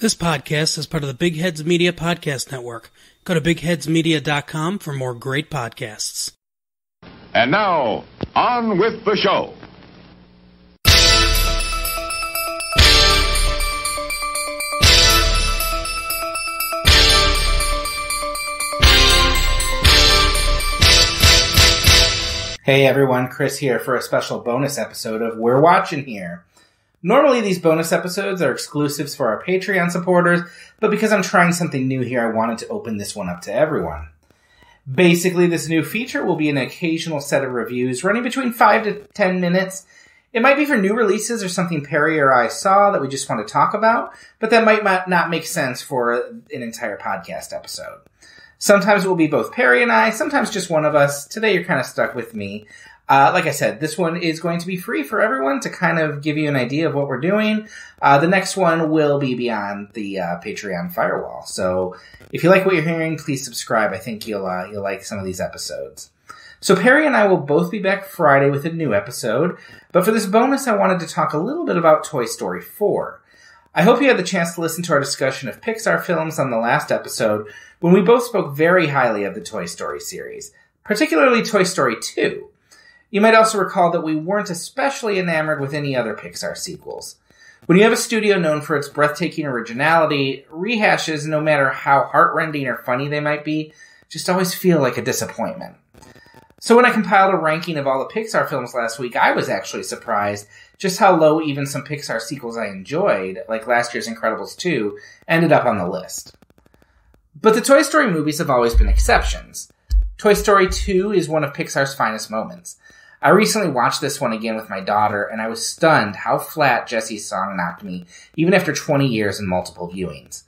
This podcast is part of the Big Heads Media Podcast Network. Go to bigheadsmedia.com for more great podcasts. And now, on with the show. Hey everyone, Chris here for a special bonus episode of We're Watching Here. Normally, these bonus episodes are exclusives for our Patreon supporters, but because I'm trying something new here, I wanted to open this one up to everyone. Basically, this new feature will be an occasional set of reviews running between 5 to 10 minutes. It might be for new releases or something Perry or I saw that we just want to talk about, but that might not make sense for an entire podcast episode. Sometimes it will be both Perry and I, sometimes just one of us. Today you're kind of stuck with me. Uh, like I said, this one is going to be free for everyone to kind of give you an idea of what we're doing. Uh, the next one will be beyond the uh, Patreon firewall. So if you like what you're hearing, please subscribe. I think you'll uh, you'll like some of these episodes. So Perry and I will both be back Friday with a new episode. But for this bonus, I wanted to talk a little bit about Toy Story 4. I hope you had the chance to listen to our discussion of Pixar films on the last episode when we both spoke very highly of the Toy Story series, particularly Toy Story 2. You might also recall that we weren't especially enamored with any other Pixar sequels. When you have a studio known for its breathtaking originality, rehashes, no matter how heartrending or funny they might be, just always feel like a disappointment. So when I compiled a ranking of all the Pixar films last week, I was actually surprised just how low even some Pixar sequels I enjoyed, like last year's Incredibles 2, ended up on the list. But the Toy Story movies have always been exceptions. Toy Story 2 is one of Pixar's finest moments. I recently watched this one again with my daughter, and I was stunned how flat Jesse's song knocked me, even after 20 years and multiple viewings.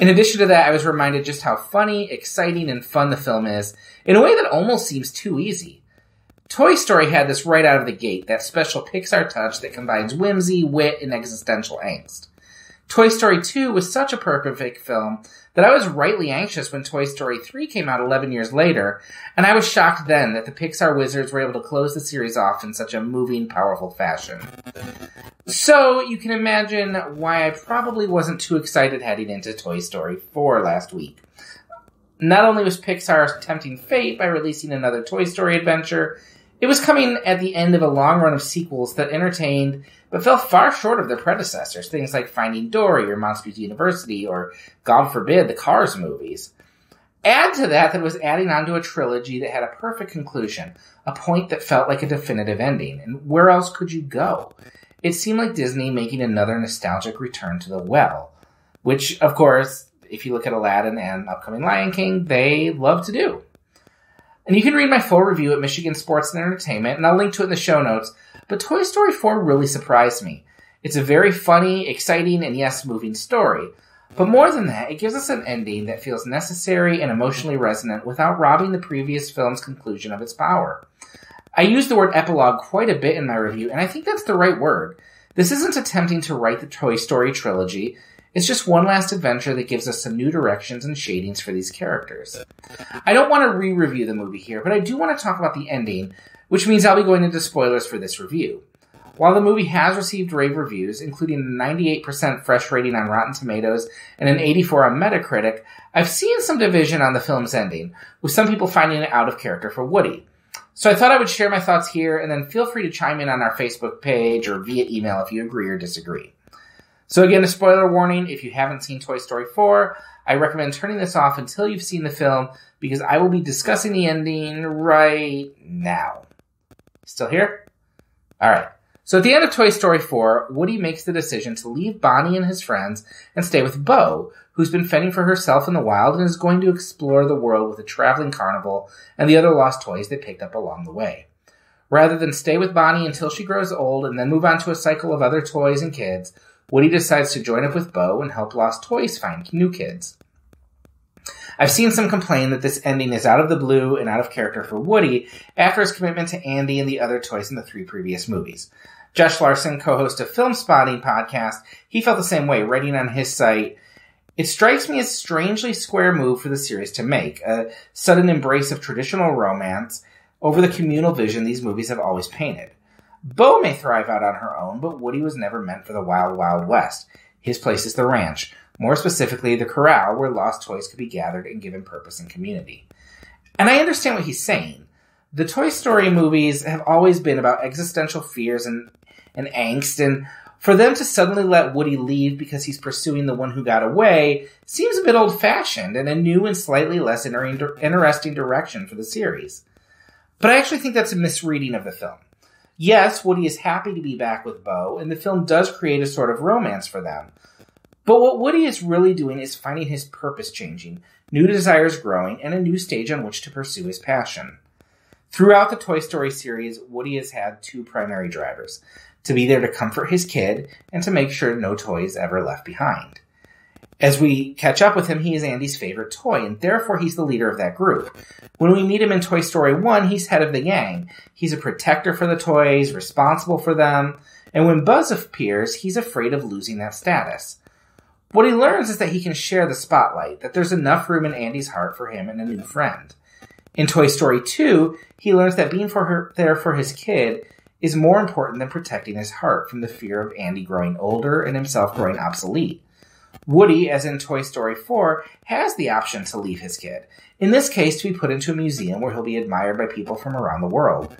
In addition to that, I was reminded just how funny, exciting, and fun the film is, in a way that almost seems too easy. Toy Story had this right out of the gate, that special Pixar touch that combines whimsy, wit, and existential angst. Toy Story 2 was such a perfect film that I was rightly anxious when Toy Story 3 came out 11 years later, and I was shocked then that the Pixar wizards were able to close the series off in such a moving, powerful fashion. So, you can imagine why I probably wasn't too excited heading into Toy Story 4 last week. Not only was Pixar tempting fate by releasing another Toy Story adventure, it was coming at the end of a long run of sequels that entertained but fell far short of their predecessors, things like Finding Dory or Monsters University or, God forbid, the Cars movies. Add to that that it was adding on to a trilogy that had a perfect conclusion, a point that felt like a definitive ending, and where else could you go? It seemed like Disney making another nostalgic return to the well, which, of course, if you look at Aladdin and upcoming Lion King, they love to do. And you can read my full review at Michigan Sports and Entertainment, and I'll link to it in the show notes. But Toy Story 4 really surprised me. It's a very funny, exciting, and yes, moving story. But more than that, it gives us an ending that feels necessary and emotionally resonant without robbing the previous film's conclusion of its power. I use the word epilogue quite a bit in my review, and I think that's the right word. This isn't attempting to write the Toy Story trilogy. It's just one last adventure that gives us some new directions and shadings for these characters. I don't want to re-review the movie here, but I do want to talk about the ending, which means I'll be going into spoilers for this review. While the movie has received rave reviews, including a 98% fresh rating on Rotten Tomatoes and an 84 on Metacritic, I've seen some division on the film's ending, with some people finding it out of character for Woody. So I thought I would share my thoughts here, and then feel free to chime in on our Facebook page or via email if you agree or disagree. So again, a spoiler warning, if you haven't seen Toy Story 4, I recommend turning this off until you've seen the film because I will be discussing the ending right now. Still here? Alright. So at the end of Toy Story 4, Woody makes the decision to leave Bonnie and his friends and stay with Bo, who's been fending for herself in the wild and is going to explore the world with a traveling carnival and the other lost toys they picked up along the way. Rather than stay with Bonnie until she grows old and then move on to a cycle of other toys and kids, Woody decides to join up with Bo and help Lost Toys find new kids. I've seen some complain that this ending is out of the blue and out of character for Woody after his commitment to Andy and the other toys in the three previous movies. Josh Larsen, co-host of Film Spotting podcast, he felt the same way, writing on his site, it strikes me as a strangely square move for the series to make, a sudden embrace of traditional romance over the communal vision these movies have always painted. Bo may thrive out on her own, but Woody was never meant for the wild, wild west. His place is the ranch, more specifically, the corral where lost toys could be gathered and given purpose and community. And I understand what he's saying. The Toy Story movies have always been about existential fears and, and angst, and for them to suddenly let Woody leave because he's pursuing the one who got away seems a bit old fashioned and a new and slightly less inter- interesting direction for the series. But I actually think that's a misreading of the film. Yes, Woody is happy to be back with Bo, and the film does create a sort of romance for them. But what Woody is really doing is finding his purpose changing, new desires growing, and a new stage on which to pursue his passion. Throughout the Toy Story series, Woody has had two primary drivers to be there to comfort his kid and to make sure no toy is ever left behind. As we catch up with him, he is Andy's favorite toy, and therefore he's the leader of that group. When we meet him in Toy Story 1, he's head of the gang. He's a protector for the toys, responsible for them, and when Buzz appears, he's afraid of losing that status. What he learns is that he can share the spotlight, that there's enough room in Andy's heart for him and a new friend. In Toy Story 2, he learns that being for her, there for his kid is more important than protecting his heart from the fear of Andy growing older and himself growing obsolete. Woody, as in Toy Story 4, has the option to leave his kid. In this case, to be put into a museum where he'll be admired by people from around the world.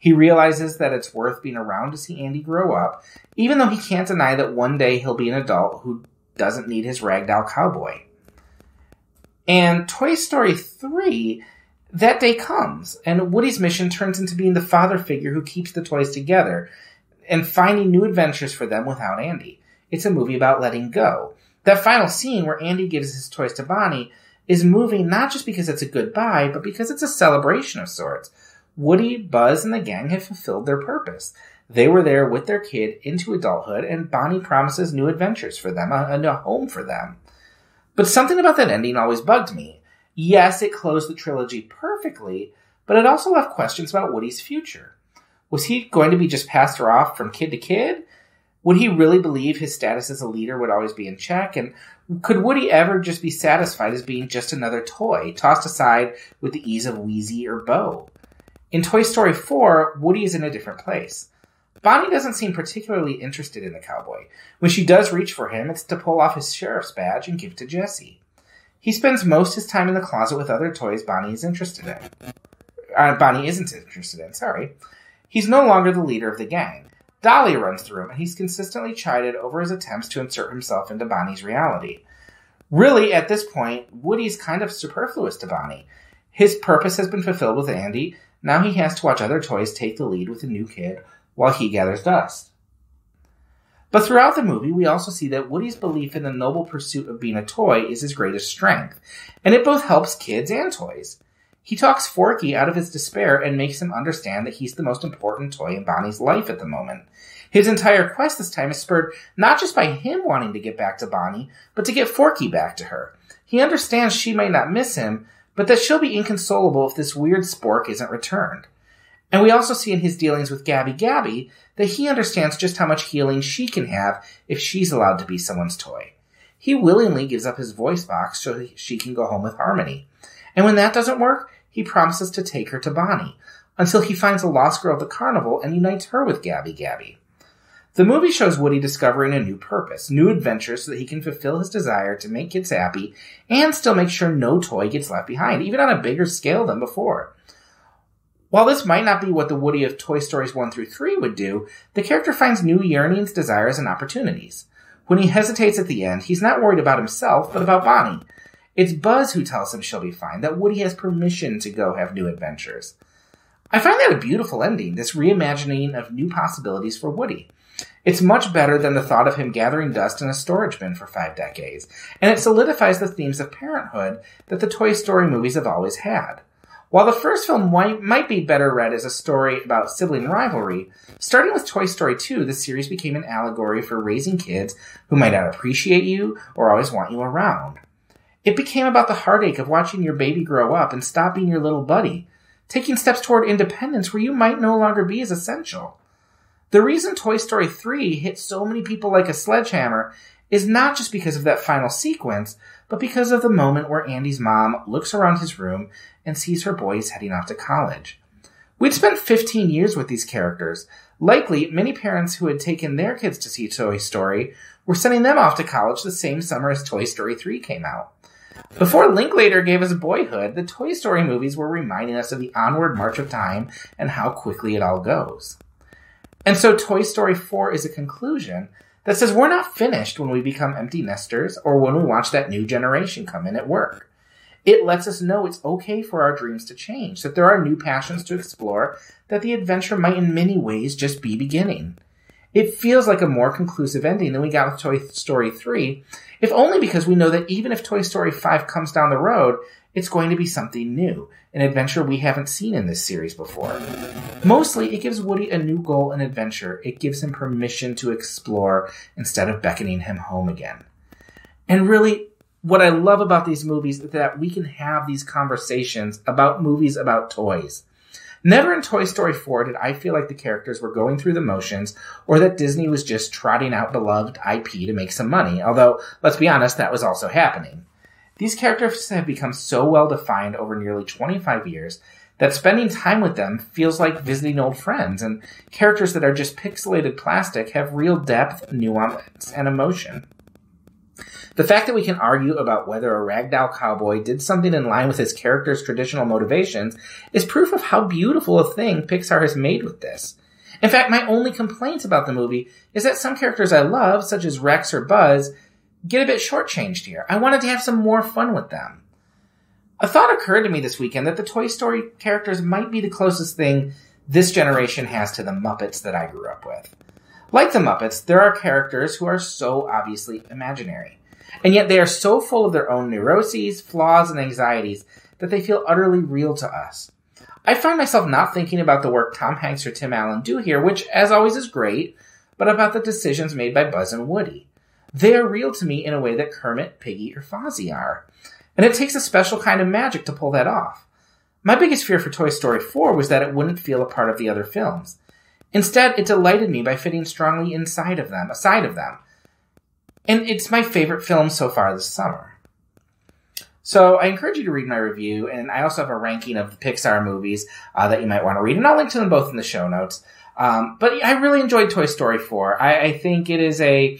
He realizes that it's worth being around to see Andy grow up, even though he can't deny that one day he'll be an adult who doesn't need his ragdoll cowboy. And Toy Story 3, that day comes, and Woody's mission turns into being the father figure who keeps the toys together and finding new adventures for them without Andy. It's a movie about letting go. That final scene where Andy gives his toys to Bonnie is moving not just because it's a goodbye, but because it's a celebration of sorts. Woody, Buzz, and the gang have fulfilled their purpose. They were there with their kid into adulthood, and Bonnie promises new adventures for them, a, a home for them. But something about that ending always bugged me. Yes, it closed the trilogy perfectly, but it also left questions about Woody's future. Was he going to be just passed off from kid to kid? Would he really believe his status as a leader would always be in check? And could Woody ever just be satisfied as being just another toy, tossed aside with the ease of Wheezy or Bo? In Toy Story 4, Woody is in a different place. Bonnie doesn't seem particularly interested in the cowboy. When she does reach for him, it's to pull off his sheriff's badge and give to Jesse. He spends most of his time in the closet with other toys Bonnie is interested in. Uh, Bonnie isn't interested in, sorry. He's no longer the leader of the gang. Dolly runs through him, and he's consistently chided over his attempts to insert himself into Bonnie's reality. Really, at this point, Woody's kind of superfluous to Bonnie. His purpose has been fulfilled with Andy. Now he has to watch other toys take the lead with a new kid while he gathers dust. But throughout the movie, we also see that Woody's belief in the noble pursuit of being a toy is his greatest strength, and it both helps kids and toys. He talks Forky out of his despair and makes him understand that he's the most important toy in Bonnie's life at the moment. His entire quest this time is spurred not just by him wanting to get back to Bonnie, but to get Forky back to her. He understands she may not miss him, but that she'll be inconsolable if this weird spork isn't returned. And we also see in his dealings with Gabby Gabby that he understands just how much healing she can have if she's allowed to be someone's toy. He willingly gives up his voice box so she can go home with Harmony. And when that doesn't work, he promises to take her to Bonnie until he finds a lost girl at the carnival and unites her with Gabby Gabby. The movie shows Woody discovering a new purpose, new adventures so that he can fulfill his desire to make kids happy and still make sure no toy gets left behind, even on a bigger scale than before. While this might not be what the Woody of Toy Stories 1 through 3 would do, the character finds new yearnings, desires, and opportunities. When he hesitates at the end, he's not worried about himself, but about Bonnie. It's Buzz who tells him she'll be fine, that Woody has permission to go have new adventures. I find that a beautiful ending, this reimagining of new possibilities for Woody. It's much better than the thought of him gathering dust in a storage bin for five decades, and it solidifies the themes of parenthood that the Toy Story movies have always had. While the first film might, be better read as a story about sibling rivalry, starting with Toy Story 2, the series became an allegory for raising kids who might not appreciate you or always want you around. It became about the heartache of watching your baby grow up and stop being your little buddy, taking steps toward independence where you might no longer be as essential. The reason Toy Story 3 hit so many people like a sledgehammer is not just because of that final sequence, but because of the moment where Andy's mom looks around his room and sees her boys heading off to college. We'd spent 15 years with these characters, Likely, many parents who had taken their kids to see Toy Story were sending them off to college the same summer as Toy Story 3 came out. Before Linklater gave us boyhood, the Toy Story movies were reminding us of the onward march of time and how quickly it all goes. And so Toy Story 4 is a conclusion that says we're not finished when we become empty nesters or when we watch that new generation come in at work. It lets us know it's okay for our dreams to change, that there are new passions to explore, that the adventure might in many ways just be beginning. It feels like a more conclusive ending than we got with Toy Story 3, if only because we know that even if Toy Story 5 comes down the road, it's going to be something new, an adventure we haven't seen in this series before. Mostly, it gives Woody a new goal and adventure. It gives him permission to explore instead of beckoning him home again. And really, what I love about these movies is that we can have these conversations about movies about toys. Never in Toy Story 4 did I feel like the characters were going through the motions or that Disney was just trotting out beloved IP to make some money, although, let's be honest, that was also happening. These characters have become so well defined over nearly 25 years that spending time with them feels like visiting old friends, and characters that are just pixelated plastic have real depth, nuance, and emotion. The fact that we can argue about whether a ragdoll cowboy did something in line with his character's traditional motivations is proof of how beautiful a thing Pixar has made with this. In fact, my only complaint about the movie is that some characters I love, such as Rex or Buzz, get a bit shortchanged here. I wanted to have some more fun with them. A thought occurred to me this weekend that the Toy Story characters might be the closest thing this generation has to the Muppets that I grew up with. Like the Muppets, there are characters who are so obviously imaginary. And yet they are so full of their own neuroses, flaws, and anxieties that they feel utterly real to us. I find myself not thinking about the work Tom Hanks or Tim Allen do here, which, as always, is great, but about the decisions made by Buzz and Woody. They are real to me in a way that Kermit, Piggy, or Fozzie are. And it takes a special kind of magic to pull that off. My biggest fear for Toy Story 4 was that it wouldn't feel a part of the other films. Instead, it delighted me by fitting strongly inside of them, aside of them, and it's my favorite film so far this summer. So I encourage you to read my review, and I also have a ranking of the Pixar movies uh, that you might want to read, and I'll link to them both in the show notes. Um, but I really enjoyed Toy Story 4. I, I think it is a,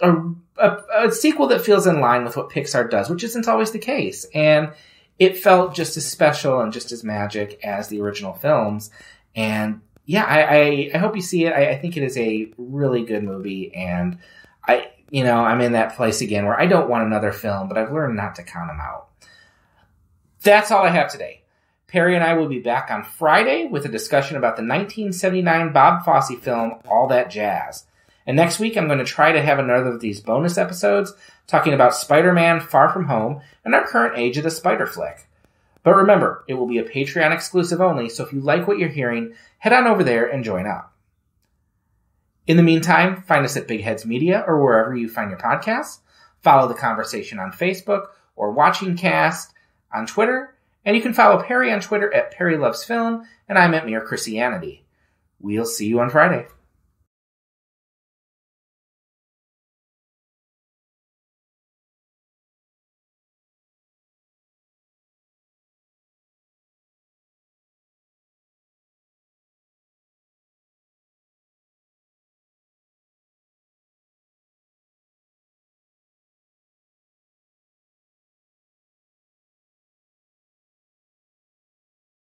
a, a, a sequel that feels in line with what Pixar does, which isn't always the case. And it felt just as special and just as magic as the original films. And yeah, I, I, I hope you see it. I, I, think it is a really good movie, and I you know, I'm in that place again where I don't want another film, but I've learned not to count them out. That's all I have today. Perry and I will be back on Friday with a discussion about the 1979 Bob Fosse film, All That Jazz. And next week, I'm going to try to have another of these bonus episodes talking about Spider Man Far From Home and our current age of the Spider Flick. But remember, it will be a Patreon exclusive only, so if you like what you're hearing, head on over there and join up. In the meantime, find us at Big Heads Media or wherever you find your podcasts. Follow the conversation on Facebook or Watching Cast on Twitter. And you can follow Perry on Twitter at Perry Loves Film, and I'm at Mere Christianity. We'll see you on Friday.